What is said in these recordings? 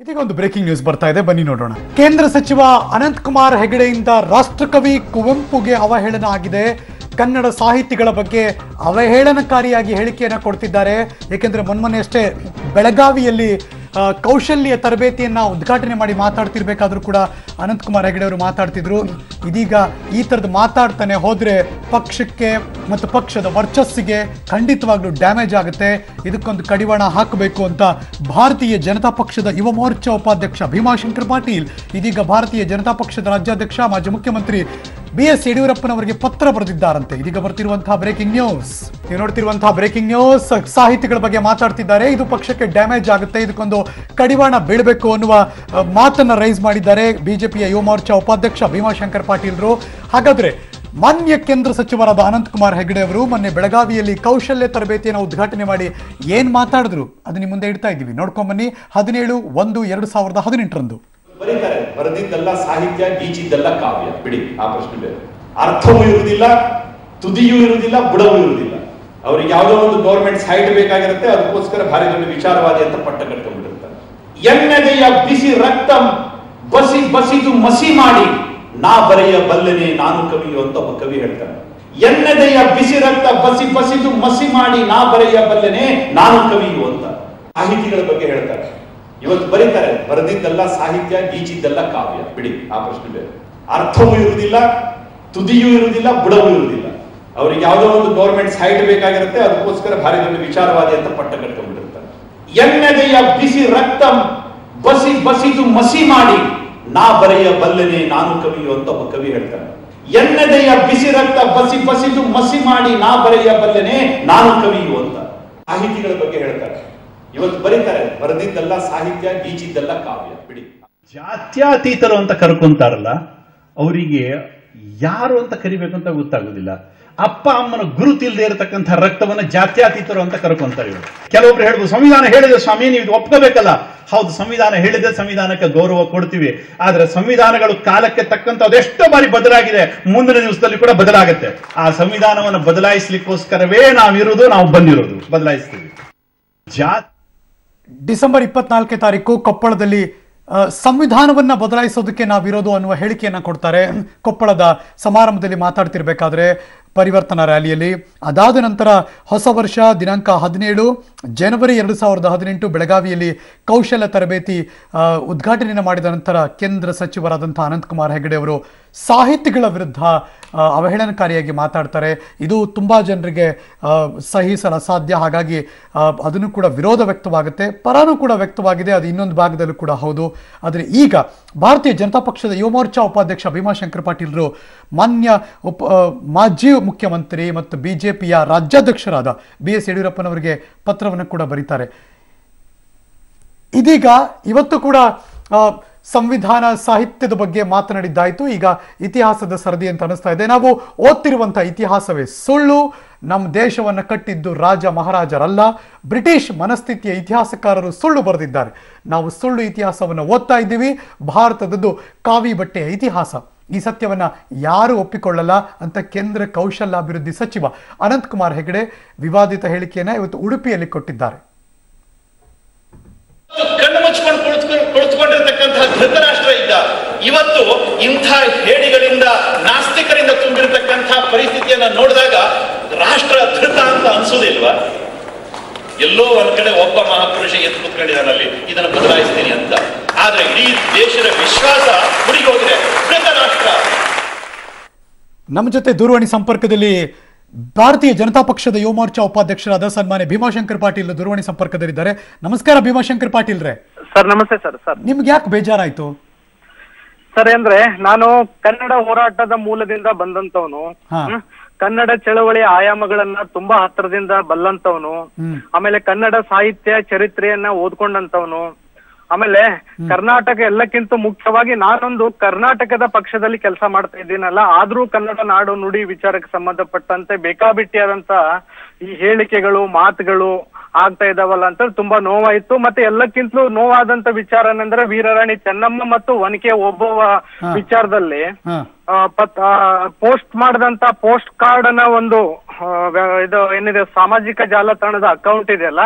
ಇದೀಗ ಒಂದು breaking news ಬರ್ತಾ ಇದೆ. ಬನ್ನಿ ನೋಡೋಣ. ಕೇಂದ್ರ ಸಚಿವ ಅನಂತ್ ಕುಮಾರ್ ಹೆಗಡೆಯಿಂದ ರಾಷ್ಟ್ರಕವಿ ಕುವೆಂಪುಗೆ ಅವಹೇಳನ ಆಗಿದೆ. ಕನ್ನಡ ಸಾಹಿತಿಗಳ ಬಗ್ಗೆ ಅವಹೇಳನಕಾರಿಯಾಗಿ ಹೇಳಿಕೆಯನ್ನು ಕೊಡ್ತಿದ್ದಾರೆ. ಏಕೆಂದರೆ ಮೊನ್ಮೊನ್ನೆ ಅಷ್ಟೇ ಬೆಳಗಾವಿಯಲ್ಲಿ ಕೌಶಲ್ಯ ತರಬೇತಿಯನ್ನು ಉದ್ಘಾಟನೆ ಮಾಡಿ ಮಾತಾಡ್ತಿರ್ಬೇಕಾದ್ರೂ ಕೂಡ ಅನಂತಕುಮಾರ್ ಹೆಗಡೆ ಅವರು ಮಾತಾಡ್ತಿದ್ರು. ಇದೀಗ ಈ ಥರದ್ದು ಮಾತಾಡ್ತಾನೆ ಹೋದರೆ ಪಕ್ಷಕ್ಕೆ ಮತ್ತು ಪಕ್ಷದ ವರ್ಚಸ್ಸಿಗೆ ಖಂಡಿತವಾಗ್ಲೂ ಡ್ಯಾಮೇಜ್ ಆಗುತ್ತೆ. ಇದಕ್ಕೊಂದು ಕಡಿವಾಣ ಹಾಕಬೇಕು ಅಂತ ಭಾರತೀಯ ಜನತಾ ಪಕ್ಷದ ಯುವ ಮೋರ್ಚಾ ಉಪಾಧ್ಯಕ್ಷ ಭೀಮಾಶಂಕರ್ ಪಾಟೀಲ್, ಇದೀಗ ಭಾರತೀಯ ಜನತಾ ಪಕ್ಷದ ರಾಜ್ಯಾಧ್ಯಕ್ಷ, ಮಾಜಿ ಮುಖ್ಯಮಂತ್ರಿ ಬಿ ಎಸ್ ಯಡಿಯೂರಪ್ಪನವರಿಗೆ ಪತ್ರ ಬರೆದಿದ್ದಾರಂತೆ. ಇದೀಗ ಬರ್ತಿರುವಂತಹ ಬ್ರೇಕಿಂಗ್ ನ್ಯೂಸ್ ನೀವು ನೋಡ್ತಿರುವಂತಹ ಬ್ರೇಕಿಂಗ್ ನ್ಯೂಸ್ ಸಾಹಿತಿಗಳ ಬಗ್ಗೆ ಮಾತಾಡ್ತಿದ್ದಾರೆ. ಇದು ಪಕ್ಷಕ್ಕೆ ಡ್ಯಾಮೇಜ್ ಆಗುತ್ತೆ. ಇದಕ್ಕೊಂದು ಕಡಿವಾಣ ಬೀಳಬೇಕು ಅನ್ನುವ ಮಾತನ್ನ ರೈಸ್ ಮಾಡಿದ್ದಾರೆ ಬಿಜೆಪಿಯ ಯುವ ಮೋರ್ಚಾ ಉಪಾಧ್ಯಕ್ಷ ಭೀಮಾಶಂಕರ್ ಪಾಟೀಲ್ರು. ಹಾಗಾದ್ರೆ, ಮಾನ್ಯ ಕೇಂದ್ರ ಸಚಿವರಾದ ಅನಂತಕುಮಾರ್ ಹೆಗಡೆ ಅವರು ಮೊನ್ನೆ ಬೆಳಗಾವಿಯಲ್ಲಿ ಕೌಶಲ್ಯ ತರಬೇತಿಯನ್ನು ಉದ್ಘಾಟನೆ ಮಾಡಿ ಏನ್ ಮಾತಾಡಿದ್ರು? ಅದು ನಿಮ್ಮ ಮುಂದೆ ಇಡ್ತಾ ಇದ್ದೀವಿ. ನೋಡ್ಕೊಂಬನ್ನಿ ಹದಿನೇಳು, ಒಂದು, ಎರಡು ಸಾವಿರದ ಹದಿನೆಂಟರಂದು. ಬರೀತಾರೆ. ಬರೆದಿದ್ದೆಲ್ಲ ಸಾಹಿತ್ಯ, ಗೀಚಿದ್ದೆಲ್ಲ ಕಾವ್ಯ. ಬಿಡಿ, ಆ ಪ್ರಶ್ನೆ ಬೇರೆ. ಅರ್ಥವೂ ಇರುವುದಿಲ್ಲ, ತುದಿಯೂ ಇರುವುದಿಲ್ಲ, ಬುಡವೂ ಇರುವುದಿಲ್ಲ. ಅವ್ರಿಗೆ ಯಾವುದೋ ಒಂದು ಗೌರ್ಮೆಂಟ್ ಸೈಟ್ ಬೇಕಾಗಿರುತ್ತೆ, ಅದಕ್ಕೋಸ್ಕರ ಭಾರಿ ದೊಡ್ಡ ವಿಚಾರವಾದಿ ಅಂತ ಪಟ್ಟ ಕಟ್ಕೊಂಡ್ಬಿಟ್ಟಿರ್ತಾರೆ. ಎಣ್ಣೆದೆಯ ಬಿಸಿ ರಕ್ತ ಬಸಿ ಬಸಿದು ಮಸಿ ಮಾಡಿ, ನಾ ಬರೆಯ ಬಲ್ಲನೆ ನಾನು ಕವಿಯು ಅಂತ ಒಬ್ಬ ಕವಿ ಹೇಳ್ತಾನೆ. ಎಣ್ಣೆದೆಯ ಬಿಸಿ ರಕ್ತ ಬಸಿ ಬಸಿದು ಮಸಿ ಮಾಡಿ, ನಾ ಬರೆಯ ಬಲ್ಲನೆ ನಾನು ಕವಿಯು ಅಂತ. ಸಾಹಿತಿಗಳ ಬಗ್ಗೆ ಹೇಳ್ತಾರೆ. ಇವತ್ತು ಬರೀತಾರೆ, ಬರೆದಿದ್ದೆಲ್ಲ ಸಾಹಿತ್ಯ ಗೀಚಿದ್ದೆಲ್ಲ ಕಾವ್ಯ. ಬಿಡಿ, ಆ ಪ್ರಶ್ನೆ ಬೇರೆ. ಅರ್ಥವೂ ಇರುವುದಿಲ್ಲ, ತುದಿಯೂ ಇರುವುದಿಲ್ಲ, ಬುಡವೂ ಇರುವುದಿಲ್ಲ. ಅವ್ರಿಗೆ ಯಾವುದೋ ಒಂದು ಗೌರ್ಮೆಂಟ್ ಸೈಟ್ ಬೇಕಾಗಿರುತ್ತೆ, ಅದಕ್ಕೋಸ್ಕರ ಭಾರಿ ದೊಡ್ಡ ವಿಚಾರವಾದಿ ಅಂತ ಪಟ್ಟ ಕಟ್ಕೊಂಡ್ಬಿಟ್ಟಿರ್ತಾರೆ. ಎಣ್ಣೆದೆಯ ಬಿಸಿ ರಕ್ತ ಬಸಿ ಬಸಿದು ಮಸಿ ಮಾಡಿ, ನಾ ಬರೆಯ ಬಲ್ಲನೆ ನಾನು ಕವಿಯು ಅಂತ ಒಬ್ಬ ಕವಿ ಹೇಳ್ತಾನೆ. ಎಣ್ಣೆದೆಯ ಬಿಸಿ ರಕ್ತ ಬಸಿ ಬಸಿದು ಮಸಿ ಮಾಡಿ, ನಾ ಬರೆಯ ಬಲ್ಲನೆ ನಾನು ಕವಿಯು ಅಂತ. ಸಾಹಿತಿಗಳ ಬಗ್ಗೆ ಹೇಳ್ತಾರೆ. ಇವತ್ತು ಬರೀತಾರೆ, ಬರೆದಿದ್ದೆಲ್ಲ ಸಾಹಿತ್ಯ ಗೀಚಿದ್ದೆಲ್ಲ ಕಾವ್ಯ, ಬಿಡಿ. ಜಾತ್ಯಾತೀತರು ಅಂತ ಕರ್ಕೊಂತಾರಲ್ಲ, ಅವರಿಗೆ ಯಾರು ಅಂತ ಕರಿಬೇಕು ಅಂತ ಗೊತ್ತಾಗುದಿಲ್ಲ. ಅಪ್ಪ, ಅಮ್ಮನ ಗುರುತಿಲ್ಲದೆ ಇರತಕ್ಕಂಥ ರಕ್ತವನ್ನ ಜಾತ್ಯಾತೀತರು ಅಂತ ಕರ್ಕೊಂತಾರೆ ಇವರು. ಕೆಲವೊಬ್ರು ಹೇಳ್ಬೋದು, ಸಂವಿಧಾನ ಹೇಳಿದೆ ಸ್ವಾಮಿ, ನೀವು ಒಪ್ಕೋಬೇಕಲ್ಲ. ಹೌದು, ಸಂವಿಧಾನ ಹೇಳಿದೆ, ಸಂವಿಧಾನಕ್ಕೆ ಗೌರವ ಕೊಡ್ತೀವಿ. ಆದರೆ ಸಂವಿಧಾನಗಳು ಕಾಲಕ್ಕೆ ತಕ್ಕಂತ ಅದೆಷ್ಟೋ ಬಾರಿ ಬದಲಾಗಿದೆ. ಮುಂದಿನ ದಿವಸದಲ್ಲಿ ಕೂಡ ಬದಲಾಗುತ್ತೆ. ಆ ಸಂವಿಧಾನವನ್ನು ಬದಲಾಯಿಸ್ಲಿಕ್ಕೋಸ್ಕರವೇ ನಾವಿರೋದು, ನಾವು ಬಂದಿರೋದು. ಬದಲಾಯಿಸ್ತೀವಿ. ಜಾತ್ ಡಿಸೆಂಬರ್ ಇಪ್ಪತ್ನಾಲ್ಕನೇ ತಾರೀಕು ಕೊಪ್ಪಳದಲ್ಲಿ ಸಂವಿಧಾನವನ್ನು ಬದಲಾಯಿಸೋದಕ್ಕೆ ನಾವಿರೋದು ಅನ್ನುವ ಹೇಳಿಕೆಯನ್ನು ಕೊಡ್ತಾರೆ. ಕೊಪ್ಪಳದ ಸಮಾರಂಭದಲ್ಲಿ ಮಾತಾಡ್ತಿರ್ಬೇಕಾದ್ರೆ ಪರಿವರ್ತನಾ ರ್ಯಾಲಿಯಲ್ಲಿ. ಅದಾದ ನಂತರ ಹೊಸ ವರ್ಷ ದಿನಾಂಕ ಹದಿನೇಳು, ಜನವರಿ ಎರಡು ಸಾವಿರದ ಹದಿನೆಂಟು ಬೆಳಗಾವಿಯಲ್ಲಿ ಕೌಶಲ್ಯ ತರಬೇತಿ ಉದ್ಘಾಟನೆಯನ್ನು ಮಾಡಿದ ನಂತರ ಕೇಂದ್ರ ಸಚಿವರಾದಂಥ ಅನಂತಕುಮಾರ್ ಹೆಗಡೆ ಅವರು ಸಾಹಿತಿಗಳ ವಿರುದ್ಧ ಅವಹೇಳನಕಾರಿಯಾಗಿ ಮಾತಾಡ್ತಾರೆ. ಇದು ತುಂಬ ಜನರಿಗೆ ಸಹಿಸಲು ಅಸಾಧ್ಯ ಹಾಗಾಗಿ ಅದನ್ನು ಕೂಡ ವಿರೋಧ ವ್ಯಕ್ತವಾಗುತ್ತೆ. ಪರಾನು ಕೂಡ ವ್ಯಕ್ತವಾಗಿದೆ. ಅದು ಇನ್ನೊಂದು ಭಾಗದಲ್ಲೂ ಕೂಡ ಹೌದು. ಆದರೆ ಈಗ ಭಾರತೀಯ ಜನತಾ ಪಕ್ಷದ ಯುವ ಮೋರ್ಚಾ ಉಪಾಧ್ಯಕ್ಷ ಭೀಮಾಶಂಕರ್ ಪಾಟೀಲ್ರು, ಮಾನ್ಯ ಉಪ ಮಾಜಿ ಮುಖ್ಯಮಂತ್ರಿ ಮತ್ತು ಬಿ ಜೆ ಪಿಯ ರಾಜ್ಯಾಧ್ಯಕ್ಷರಾದ ಬಿ ಎಸ್ ಯಡಿಯೂರಪ್ಪನವರಿಗೆ ಪತ್ರವನ್ನು ಕೂಡ ಬರೀತಾರೆ. ಇದೀಗ ಇವತ್ತು ಕೂಡ ಸಂವಿಧಾನ ಸಾಹಿತ್ಯದ ಬಗ್ಗೆ ಮಾತನಾಡಿದ್ದಾಯಿತು. ಈಗ ಇತಿಹಾಸದ ಸರದಿ ಅಂತ ಅನಿಸ್ತಾ ಇದೆ. ನಾವು ಓದ್ತಿರುವಂಥ ಇತಿಹಾಸವೇ ಸುಳ್ಳು. ನಮ್ಮ ದೇಶವನ್ನು ಕಟ್ಟಿದ್ದು ರಾಜ ಮಹಾರಾಜರಲ್ಲ. ಬ್ರಿಟಿಷ್ ಮನಸ್ಥಿತಿಯ ಇತಿಹಾಸಕಾರರು ಸುಳ್ಳು ಬರೆದಿದ್ದಾರೆ. ನಾವು ಸುಳ್ಳು ಇತಿಹಾಸವನ್ನು ಓದ್ತಾ ಇದ್ದೀವಿ. ಭಾರತದದ್ದು ಕಾವಿ ಬಟ್ಟೆಯ ಇತಿಹಾಸ. ಈ ಸತ್ಯವನ್ನ ಯಾರು ಒಪ್ಪಿಕೊಳ್ಳಲ್ಲ ಅಂತ ಕೇಂದ್ರ ಕೌಶಲ್ಯಾಭಿವೃದ್ಧಿ ಸಚಿವ ಅನಂತಕುಮಾರ್ ಹೆಗಡೆ ವಿವಾದಿತ ಹೇಳಿಕೆಯನ್ನು ಇವತ್ತು ಉಡುಪಿಯಲ್ಲಿ ಕೊಟ್ಟಿದ್ದಾರೆ. ಕುಳಿತುಕೊಂಡಿರ್ತಕ್ಕಂತಹ ಧೃತರಾಷ್ಟ್ರ ಇದ್ದ, ಇವತ್ತು ಇಂಥ ಹೇಡಿಗಳಿಂದ, ನಾಸ್ತಿಕರಿಂದ ತುಂಬಿರತಕ್ಕಂತಹ ಪರಿಸ್ಥಿತಿಯನ್ನ ನೋಡಿದಾಗ ರಾಷ್ಟ್ರ ಧೃತ ಅಂತ ಅನ್ಸೋದಿಲ್ವಾ ಎಲ್ಲೋ ಒಂದ್ ಕಡೆ ಒಬ್ಬ ಮಹಾಪುರುಷ ಎದ್ದು ಕುತ್ಕೊಂಡಿದ್ದಾನಲ್ಲಿ, ಇದನ್ನು ಬದಲಾಯಿಸ್ತೀನಿ ಅಂತ. ಆದ್ರೆ ಇಡೀ ದೇಶದ ವಿಶ್ವಾಸ ಧೃತ ರಾಷ್ಟ್ರ ನಮ್ಮ ಜೊತೆ ದೂರವಾಣಿ ಸಂಪರ್ಕದಲ್ಲಿ ಭಾರತೀಯ ಜನತಾ ಪಕ್ಷದ ಯುವ ಮೋರ್ಚಾ ಉಪಾಧ್ಯಕ್ಷರಾದ ಸನ್ಮಾನ್ಯ ಭೀಮಾಶಂಕರ್ ಪಾಟೀಲ್ ದೂರವಾಣಿ ಸಂಪರ್ಕದಲ್ಲಿದ್ದಾರೆ. ನಮಸ್ಕಾರ ಭೀಮಾಶಂಕರ್ ಪಾಟೀಲ್ ರೇ. ಸರ್ ನಮಸ್ತೆ ಸರ್ ಸರ್. ನಿಮ್ಗೆ ಯಾಕೆ ಬೇಜಾರಾಯ್ತು? ಸರ್ ಅಂದ್ರೆ ನಾನು ಕನ್ನಡ ಹೋರಾಟದ ಮೂಲದಿಂದ ಬಂದಂತವನು ಕನ್ನಡ ಚಳವಳಿ ಆಯಾಮಗಳನ್ನ ತುಂಬಾ ಹತ್ತಿರದಿಂದ ಬಲ್ಲಂತವನು ಆಮೇಲೆ ಕನ್ನಡ ಸಾಹಿತ್ಯ ಚರಿತ್ರೆಯನ್ನ ಓದ್ಕೊಂಡಂತವನು ಆಮೇಲೆ ಕರ್ನಾಟಕ ಎಲ್ಲಕ್ಕಿಂತ ಮುಖ್ಯವಾಗಿ ನಾನೊಂದು ಕರ್ನಾಟಕದ ಪಕ್ಷದಲ್ಲಿ ಕೆಲಸ ಮಾಡ್ತಾ ಇದ್ದೀನಲ್ಲ ಆದ್ರೂ ಕನ್ನಡ ನಾಡು ನುಡಿ ವಿಚಾರಕ್ಕೆ ಸಂಬಂಧಪಟ್ಟಂತೆ ಬೇಕಾಬಿಟ್ಟಿಯಾದಂತ ಈ ಹೇಳಿಕೆಗಳು ಮಾತುಗಳು ಆಗ್ತಾ ಇದಾವಲ್ಲ ಅಂತ ತುಂಬಾ ನೋವಾಯ್ತು. ಮತ್ತೆ ಎಲ್ಲಕ್ಕಿಂತಲೂ ನೋವಾದಂತ ವಿಚಾರ ಏನಂದ್ರೆ ವೀರರಾಣಿ ಚೆನ್ನಮ್ಮ ಮತ್ತು ಒನಕೆ ಒಬ್ಬವ. ವಿಚಾರದಲ್ಲಿ ಪೋಸ್ಟ್ ಮಾಡಿದಂತ ಪೋಸ್ಟ್ ಕಾರ್ಡ್ನ ಒಂದು ಇದು ಏನಿದೆ ಸಾಮಾಜಿಕ ಜಾಲತಾಣದ ಅಕೌಂಟ್ ಇದೆಯಲ್ಲ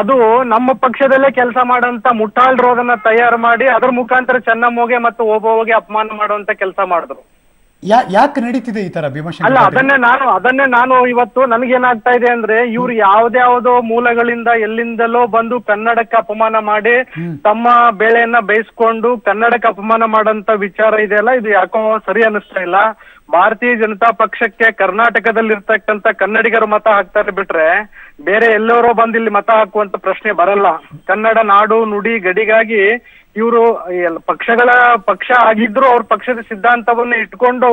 ಅದು ನಮ್ಮ ಪಕ್ಷದಲ್ಲೇ ಕೆಲಸ ಮಾಡಂತ ಮುಟ್ಟಾಳ್ರೋದನ್ನ ತಯಾರು ಮಾಡಿ ಅದ್ರ ಮುಖಾಂತರ ಚೆನ್ನಮ್ಮಗೆ ಮತ್ತು ಓಬೋಗೆ ಅಪಮಾನ ಮಾಡುವಂತ ಕೆಲಸ ಮಾಡಿದ್ರು. ಯಾಕೆ ನಡೀತಿದೆ ಈ ತರ ವಿಮರ್ಶೆ ಅಲ್ಲ? ಅದನ್ನೇ ನಾನು ಅದನ್ನೇ ನಾನು ಇವತ್ತು ನನಗೇನಾಗ್ತಾ ಇದೆ ಅಂದ್ರೆ ಇವ್ರು ಯಾವ್ದ್ಯಾವ್ದೋ ಮೂಲಗಳಿಂದ ಎಲ್ಲಿಂದಲೋ ಬಂದು ಕನ್ನಡಕ್ಕೆ ಅಪಮಾನ ಮಾಡಿ ತಮ್ಮ ಬೆಳೆಯನ್ನ ಬೇಯಿಸ್ಕೊಂಡು ಕನ್ನಡಕ್ಕೆ ಅಪಮಾನ ಮಾಡಂತ ವಿಚಾರ ಇದೆಯಲ್ಲ ಇದು ಯಾಕೋ ಸರಿ ಅನಿಸ್ತಾ ಇಲ್ಲ. ಭಾರತೀಯ ಜನತಾ ಪಕ್ಷಕ್ಕೆ ಕರ್ನಾಟಕದಲ್ಲಿ ಇರ್ತಕ್ಕಂತ ಕನ್ನಡಿಗರು ಮತ ಹಾಕ್ತಾರೆ ಬಿಟ್ರೆ ಬೇರೆ ಎಲ್ಲರೂ ಬಂದು ಇಲ್ಲಿ ಮತ ಹಾಕುವಂತ ಪ್ರಶ್ನೆ ಬರಲ್ಲ. ಕನ್ನಡ ನಾಡು ನುಡಿ ಗಡಿಗಾಗಿ ಇವರು ಪಕ್ಷಗಳ ಪಕ್ಷ ಆಗಿದ್ರು ಅವ್ರ ಪಕ್ಷದ ಸಿದ್ಧಾಂತವನ್ನ ಇಟ್ಕೊಂಡು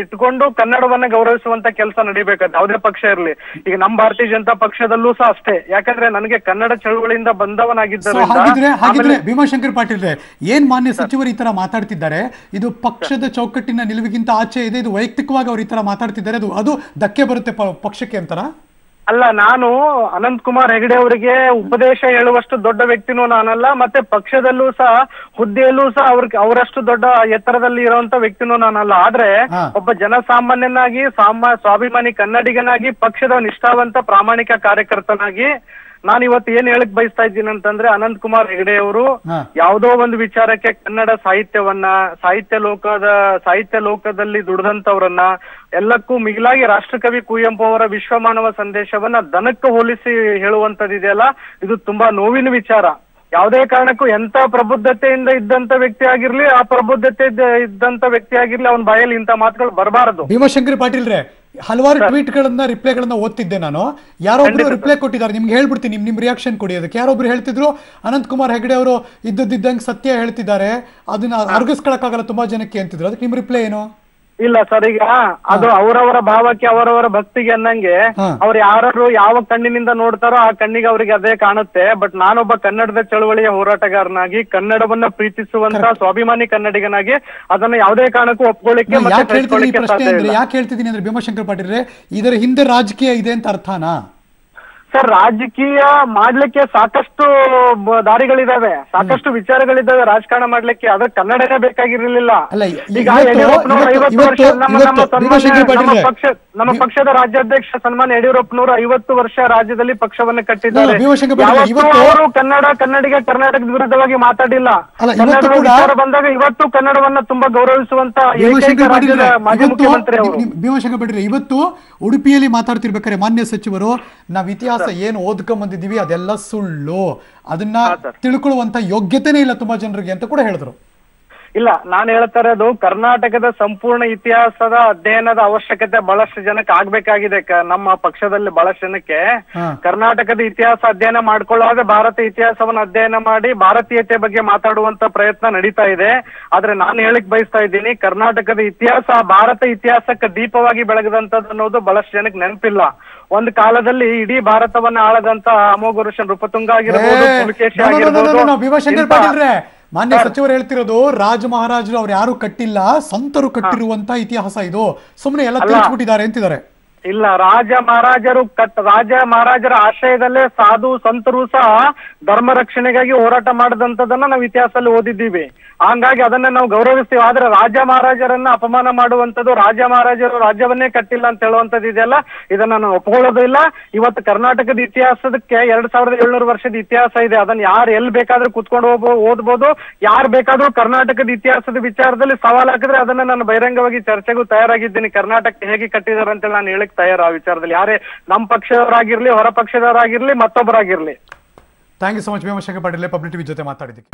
ಇಟ್ಕೊಂಡು ಕನ್ನಡವನ್ನ ಗೌರವಿಸುವಂತ ಕೆಲಸ ನಡಿಬೇಕಾದ ಯಾವುದೇ ಪಕ್ಷ ಇರಲಿ. ಈಗ ನಮ್ಮ ಭಾರತೀಯ ಜನತಾ ಪಕ್ಷದಲ್ಲೂ ಸಹ ಅಷ್ಟೇ. ಯಾಕಂದ್ರೆ ನನಗೆ ಕನ್ನಡ ಚಳುವಳಿಯಿಂದ ಬಂದವನಾಗಿದ್ದಾರೆ ಬಂದವನಾಗಿದ್ದರಿಂದ ಭೀಮಾಶಂಕರ್ ಪಾಟೀಲ್ ಏನ್ ಮಾನ್ಯ ಸಚಿವರು ಈ ತರ ಮಾತಾಡ್ತಿದ್ದಾರೆ? ಇದು ಪಕ್ಷದ ಚೌಕಟ್ಟಿನ ನಿಲುವಿಗಿಂತ ಆಚೆ ಇದೆ ಇದು ವೈಯಕ್ತಿಕವಾಗಿ ಅವ್ರು ಈ ತರ ಮಾತಾಡ್ತಿದ್ದಾರೆ ಅದು ಅದು ಧಕ್ಕೆ ಬರುತ್ತೆ ಪಕ್ಷಕ್ಕೆ ಅಂತಾರ? ಅಲ್ಲ ನಾನು ಅನಂತ್ ಕುಮಾರ್ ಹೆಗಡೆ ಅವರಿಗೆ ಉಪದೇಶ ಹೇಳುವಷ್ಟು ದೊಡ್ಡ ವ್ಯಕ್ತಿನೂ ನಾನಲ್ಲ ಮತ್ತೆ ಪಕ್ಷದಲ್ಲೂ ಸಹ ಹುದ್ದೆಯಲ್ಲೂ ಸಹ ಅವ್ರ ಅವರಷ್ಟು ದೊಡ್ಡ ಎತ್ತರದಲ್ಲಿ ಇರುವಂತ ವ್ಯಕ್ತಿನೂ ನಾನಲ್ಲ. ಆದ್ರೆ ಒಬ್ಬ ಜನಸಾಮಾನ್ಯನಾಗಿ ಸಾಮ ಸ್ವಾಭಿಮಾನಿ ಕನ್ನಡಿಗನಾಗಿ ಪಕ್ಷದ ನಿಷ್ಠಾವಂತ ಪ್ರಾಮಾಣಿಕ ಕಾರ್ಯಕರ್ತನಾಗಿ ನಾನು ಇವತ್ತು ಏನ್ ಹೇಳಕ್ ಬಯಸ್ತಾ ಇದ್ದೀನಿ ಅಂತಂದ್ರೆ ಅನಂತ್ ಕುಮಾರ್ ಹೆಗಡೆ ಅವರು. ಯಾವುದೋ ಒಂದು ವಿಚಾರಕ್ಕೆ ಕನ್ನಡ ಸಾಹಿತ್ಯವನ್ನ ಸಾಹಿತ್ಯ ಲೋಕದ ಸಾಹಿತ್ಯ ಲೋಕದಲ್ಲಿ ದುಡಿದಂತವ್ರನ್ನ ಎಲ್ಲಕ್ಕೂ ಮಿಗಿಲಾಗಿ ರಾಷ್ಟ್ರಕವಿ ಕುವೆಂಪು ಅವರ ವಿಶ್ವಮಾನವ ಸಂದೇಶವನ್ನ ದನಕ್ಕೆ ಹೋಲಿಸಿ ಹೇಳುವಂತದಿದೆಯಲ್ಲ ಇದು ತುಂಬಾ ನೋವಿನ ವಿಚಾರ ಯಾವುದೇ ಕಾರಣಕ್ಕೂ ಎಂತ ಪ್ರಬುದ್ಧತೆಯಿಂದ ಇದ್ದಂತ ವ್ಯಕ್ತಿ ಆಗಿರ್ಲಿ ಆ ಪ್ರಬುದ್ಧತೆ ಇದ್ದ- ಇದ್ದಂತ ವ್ಯಕ್ತಿ ಆಗಿರ್ಲಿ ಅವನ್ ಬಾಯಲ್ಲಿ ಇಂತ ಮಾತುಗಳು ಬರಬಾರದು ಭೀಮಶಂಕರ್ ಪಾಟೀಲ್ ರೇ ಹಲವಾರು ಟ್ವೀಟ್ ಗಳನ್ನ ರಿಪ್ಲೈಗಳನ್ನ ಓದ್ತಿದ್ದೆ ನಾನು. ಯಾರೊಬ್ರು ರಿಪ್ಲೈ ಕೊಟ್ಟಿದ್ದಾರೆ. ನಿಮ್ಗೆ ಹೇಳ್ಬಿಡ್ತೀನಿ ನಿಮ್ ನಿಮ್ ರಿಯಾಕ್ಷನ್ ಕೊಡಿ ಅದಕ್ಕೆ. ಯಾರೊಬ್ರು ಹೇಳ್ತಿದ್ರು ಅನಂತ್ ಕುಮಾರ್ ಹೆಗಡೆ ಅವರು ಇದ್ದದಿದ್ದಂಗೆ ಸತ್ಯ ಹೇಳ್ತಿದ್ದಾರೆ. ಅದನ್ನ ಅರ್ಗಿಸ್ಕೊಳಕ್ಕಾಗಲ್ಲ ತುಂಬಾ ಜನಕ್ಕೆ ಅಂತಿದ್ರು. ಅದಕ್ಕೆ ನಿಮ್ ರಿಪ್ಲೈ ಏನು? ಇಲ್ಲ ಸರ್ ಈಗ ಅದು ಅವರವರ ಭಾವಕ್ಕೆ ಅವರವರ ಭಕ್ತಿಗೆ ಅನ್ನಂಗೆ ಅವ್ರ ಯಾರು ಯಾವ ಕಣ್ಣಿನಿಂದ ನೋಡ್ತಾರೋ ಆ ಕಣ್ಣಿಗೆ ಅವರಿಗೆ ಅದೇ ಕಾಣುತ್ತೆ. ಬಟ್ ನಾನೊಬ್ಬ ಕನ್ನಡದ ಚಳವಳಿಯ ಹೋರಾಟಗಾರನಾಗಿ ಕನ್ನಡವನ್ನ ಪ್ರೀತಿಸುವಂತ ಸ್ವಾಭಿಮಾನಿ ಕನ್ನಡಿಗನಾಗಿ ಅದನ್ನ ಯಾವುದೇ ಕಾರಣಕ್ಕೂ ಒಪ್ಕೊಳ್ಳಿಕ್ಕೆ ಯಾಕೆ ಹೇಳ್ತಿದ್ದೀನಿ ಅಂದ್ರೆ ಭೀಮಶಂಕರ್ ಪಾಟೀಲ್ರೆ ಇದರ ಹಿಂದೆ ರಾಜಕೀಯ ಇದೆ ಅಂತ ಅರ್ಥನಾ? ಸರ್ ರಾಜಕೀಯ ಮಾಡ್ಲಿಕ್ಕೆ ಸಾಕಷ್ಟು ದಾರಿಗಳಿದಾವೆ ಸಾಕಷ್ಟು ವಿಚಾರಗಳಿದ್ದಾವೆ ರಾಜಕಾರಣ ಮಾಡ್ಲಿಕ್ಕೆ ಅದ್ರ ಕನ್ನಡನೇ ಬೇಕಾಗಿರ್ಲಿಲ್ಲ ಈಗ. ಪಕ್ಷ ನಮ್ಮ ಪಕ್ಷದ ರಾಜ್ಯಾಧ್ಯಕ್ಷ ಸನ್ಮಾನ್ಯ ಯಡಿಯೂರಪ್ಪನವರು ಐವತ್ತು ವರ್ಷ ರಾಜ್ಯದಲ್ಲಿ ಪಕ್ಷವನ್ನ ಕಟ್ಟಿದ್ದಾರೆ. ಅವರು ಕನ್ನಡ ಕನ್ನಡಿಗ ಕರ್ನಾಟಕದ ವಿರುದ್ಧವಾಗಿ ಮಾತಾಡಿಲ್ಲ. ಅಲ್ಲ, ಕನ್ನಡದ ವಿಚಾರ ಬಂದಾಗ ಇವತ್ತು ಕನ್ನಡವನ್ನ ತುಂಬಾ ಗೌರವಿಸುವಂತ ಮಾಜಿ ಮುಖ್ಯಮಂತ್ರಿ ಅವರು. ಭೀಮಶಂಕರ್ ಪಾಟೀಲ್ ಇವತ್ತು ಉಡುಪಿಯಲ್ಲಿ ಮಾತಾಡ್ತಿರ್ಬೇಕಾದ್ರೆ ಮಾನ್ಯ ಸಚಿವರು ನಾವ್ ಇತಿಹಾಸ ಏನು ಓದ್ಕೊಂಡ್ ಬಂದಿದೀವಿ ಅದೆಲ್ಲ ಸುಳ್ಳು. ಅದನ್ನ ತಿಳ್ಕೊಳ್ಳುವಂತ ಯೋಗ್ಯತೆನೇ ಇಲ್ಲ ತುಂಬಾ ಜನರಿಗೆ ಅಂತ ಕೂಡ ಹೇಳಿದ್ರು. ಇಲ್ಲ ನಾನು ಹೇಳ್ತಾ ಇರೋದು ಕರ್ನಾಟಕದ ಸಂಪೂರ್ಣ ಇತಿಹಾಸದ ಅಧ್ಯಯನದ ಅವಶ್ಯಕತೆ ಬಹಳಷ್ಟು ಜನಕ್ಕೆ ಆಗ್ಬೇಕಾಗಿದೆ. ನಮ್ಮ ಪಕ್ಷದಲ್ಲಿ ಬಹಳಷ್ಟು ಜನಕ್ಕೆ ಕರ್ನಾಟಕದ ಇತಿಹಾಸ ಅಧ್ಯಯನ ಮಾಡ್ಕೊಳ್ಳುವಾಗ ಭಾರತ ಇತಿಹಾಸವನ್ನು ಅಧ್ಯಯನ ಮಾಡಿ ಭಾರತೀಯತೆ ಬಗ್ಗೆ ಮಾತಾಡುವಂತ ಪ್ರಯತ್ನ ನಡೀತಾ ಇದೆ. ಆದ್ರೆ ನಾನು ಹೇಳಿಕ್ ಬಯಸ್ತಾ ಇದ್ದೀನಿ ಕರ್ನಾಟಕದ ಇತಿಹಾಸ ಭಾರತ ಇತಿಹಾಸಕ್ಕೆ ದೀಪವಾಗಿ ಬೆಳಗದಂತದ್ದು ಅನ್ನೋದು ಬಹಳಷ್ಟು ಜನಕ್ಕೆ ನೆನಪಿಲ್ಲ. ಒಂದು ಕಾಲದಲ್ಲಿ ಇಡೀ ಭಾರತವನ್ನ ಆಳದಂತ ಅಮೋಘ ನೃಪತುಂಗ ಆಗಿರ್ಬೋದು ಏ, ಪುಲಕೇಶಿ ಆಗಿರ್ಬೋದು ಮಾನ್ಯ ಸಚಿವರು ಹೇಳ್ತಿರೋದು ರಾಜ ಮಹಾರಾಜರು ಅವ್ರು ಯಾರು ಕಟ್ಟಿಲ್ಲ ಸಂತರು ಕಟ್ಟಿರುವಂತ ಇತಿಹಾಸ ಇದು. ಸುಮ್ಮನೆ ಎಲ್ಲ. ತಿಳಿಸ್ಬಿಟ್ಟಿದ್ದಾರೆ ಅಂತಿದ್ದಾರೆ. ಇಲ್ಲ, ರಾಜ ಮಹಾರಾಜರು ಕಟ್, ರಾಜ ಮಹಾರಾಜರ ಆಶ್ರಯದಲ್ಲೇ ಸಾಧು ಸಂತರು ಸಹ ಧರ್ಮ ರಕ್ಷಣೆಗಾಗಿ ಹೋರಾಟ ಮಾಡಿದಂತದನ್ನ ನಾವು ಇತಿಹಾಸದಲ್ಲಿ ಓದಿದ್ದೀವಿ. ಹಂಗಾಗಿ ಅದನ್ನ ನಾವು ಗೌರವಿಸ್ತೀವಿ. ಆದ್ರೆ ರಾಜ ಮಹಾರಾಜರನ್ನ ಅಪಮಾನ ಮಾಡುವಂತದ್ದು ರಾಜ ಮಹಾರಾಜರು ರಾಜ್ಯವನ್ನೇ ಕಟ್ಟಿಲ್ಲ ಅಂತ ಹೇಳುವಂತದ್ದು ಇದೆಯಲ್ಲ, ಇದನ್ನ ನಾನು ಒಪ್ಕೊಳ್ಳೋದು ಇಲ್ಲ. ಇವತ್ತು ಕರ್ನಾಟಕದ ಇತಿಹಾಸದಕ್ಕೆ ಎರಡ್ ಸಾವಿರದ ಏಳ್ನೂರು ವರ್ಷದ ಇತಿಹಾಸ ಇದೆ. ಅದನ್ನ ಯಾರು ಎಲ್ಲಿ ಬೇಕಾದ್ರೂ ಕುತ್ಕೊಂಡು ಹೋಗ್ಬೋ, ಓದ್ಬೋದು. ಯಾರು ಬೇಕಾದ್ರೂ ಕರ್ನಾಟಕದ ಇತಿಹಾಸದ ವಿಚಾರದಲ್ಲಿ ಸವಾಲ್ ಹಾಕಿದ್ರೆ ಅದನ್ನ ನಾನು ಬಹಿರಂಗವಾಗಿ ಚರ್ಚೆಗೂ ತಯಾರಾಗಿದ್ದೀನಿ. ಕರ್ನಾಟಕ ಹೇಗೆ ಕಟ್ಟಿದಾರೆ ಅಂತ ನಾನು ಹೇಳಕ್ ತಯಾರು ಆ ವಿಚಾರದಲ್ಲಿ. ಯಾರೇ ನಮ್ಮ ಪಕ್ಷದವರಾಗಿರ್ಲಿ, ಹೊರ ಪಕ್ಷದವರಾಗಿರ್ಲಿ, ಮತ್ತೊಬ್ಬರಾಗಿರ್ಲಿ. Thank you so much Bhimashankar Patil, public TV ಜೊತೆ ಮಾತಾಡಿದ್ದಕ್ಕೆ.